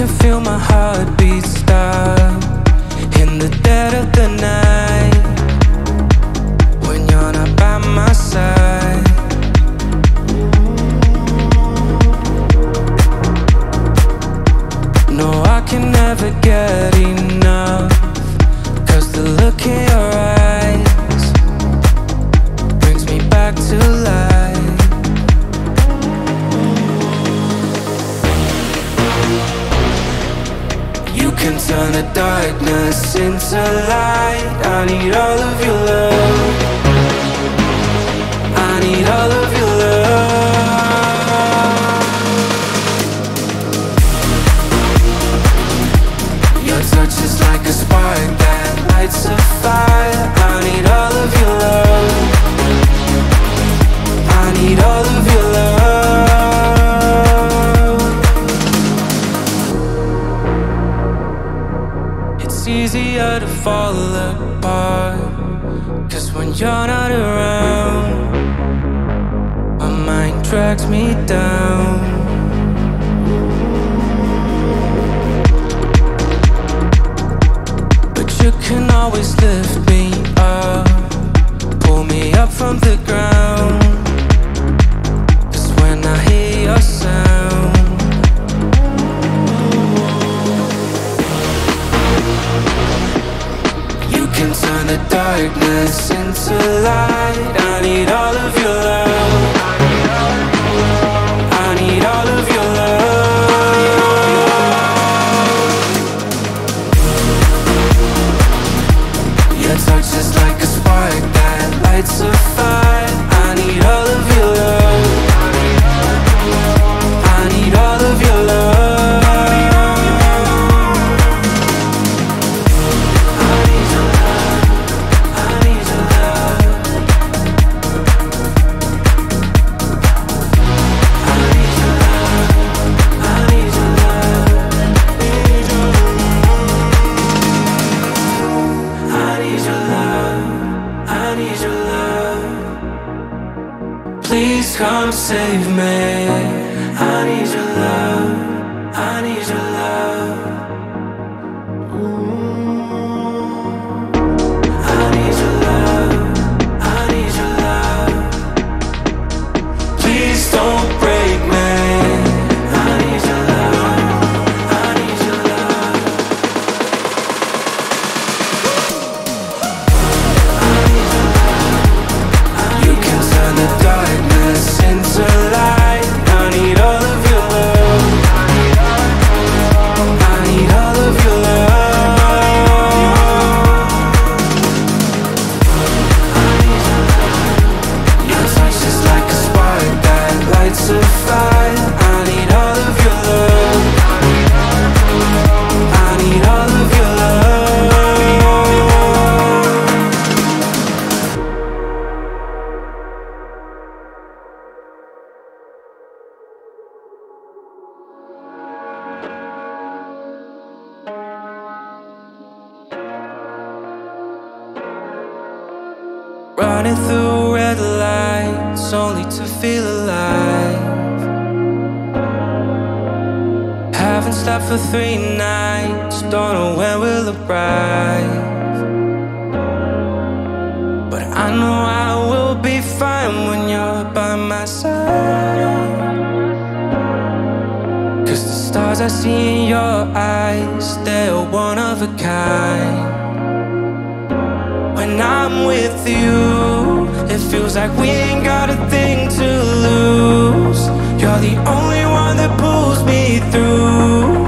can feel my heartbeat stop in the dead of the night when you're not by my side. No, I can never get enough. Turn the darkness into light. I need all of your love. I need all of your love. darkness into light. I need all of your light save me. stop for three nights. Don't know when we'll arrive. But I know I will be fine when you're by my side. Cause the stars I see in your eyes, they're one of a kind. When I'm with you, it feels like we ain't got a thing to lose. You're the only one that pulls me through.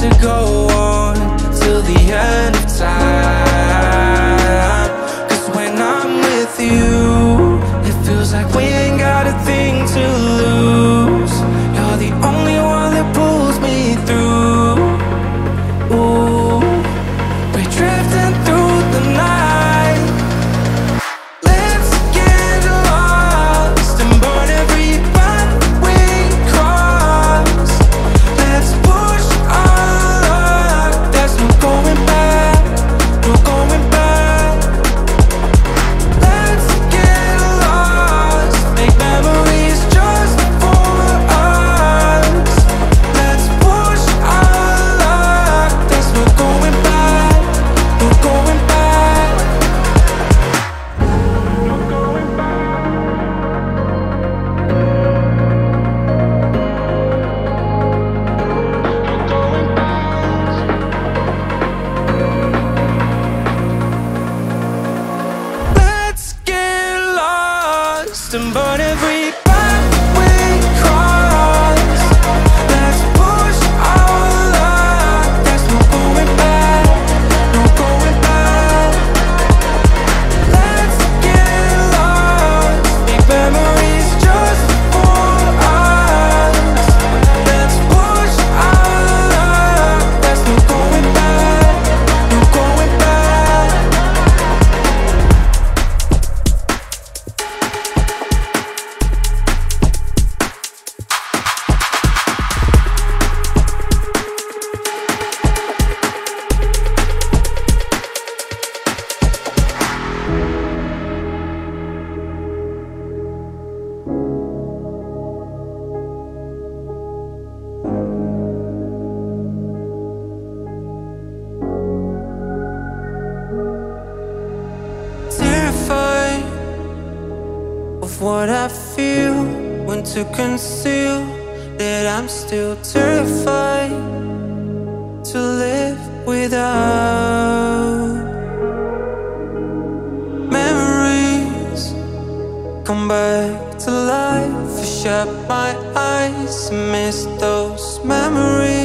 to go. without memories come back to life. I shut my eyes and miss those memories.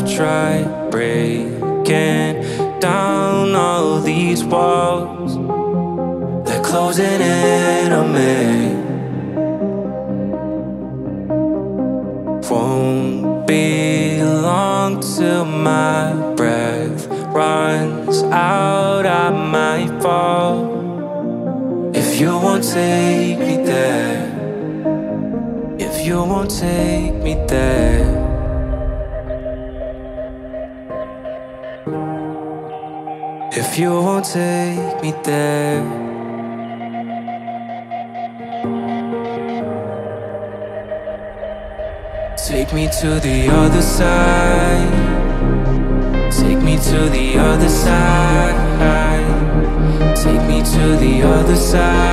I've tried breaking down all these walls. They're closing in on me. Won't be long till my breath runs out. I might fall if you won't take me there. If you won't take me there. If you won't take me there. Take me to the other side. Take me to the other side. Take me to the other side.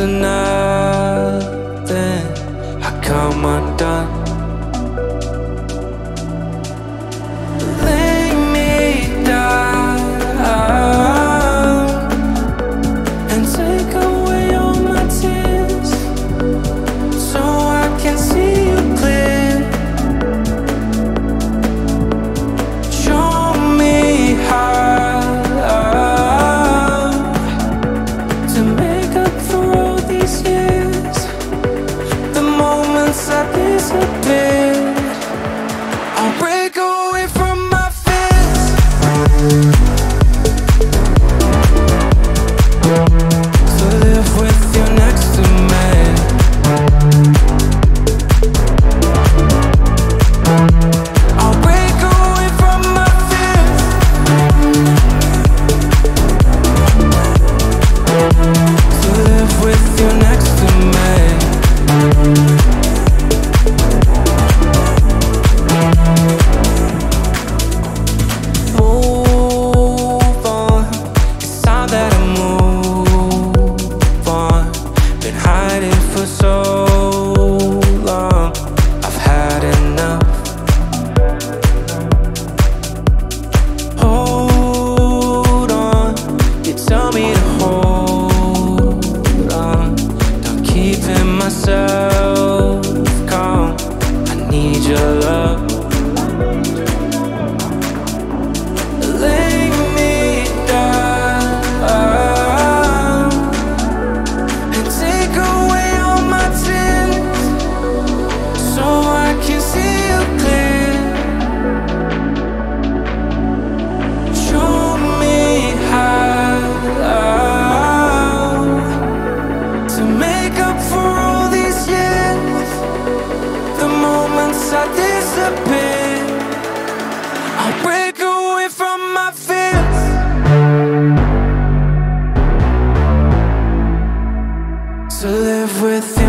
tonight everything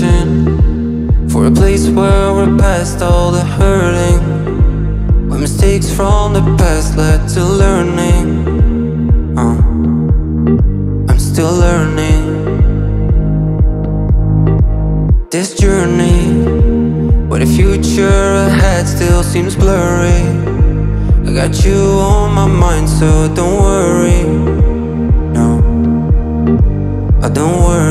searching For a place where we're past all the hurting. Where mistakes from the past led to learning. Uh, I'm still learning. This journey Where the future ahead still seems blurry. I got you on my mind so don't worry. No, I don't worry.